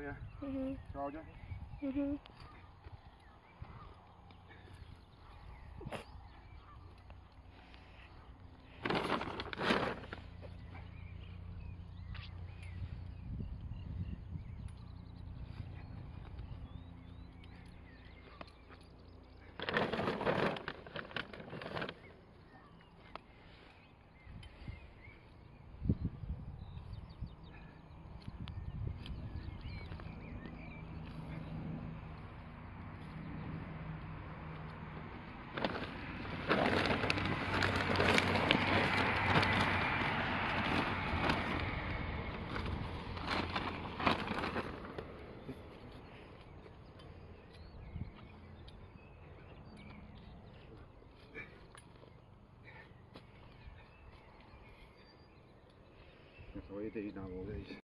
Oh yeah. Mhm. Roger. Mhm. That's all you do now, all these.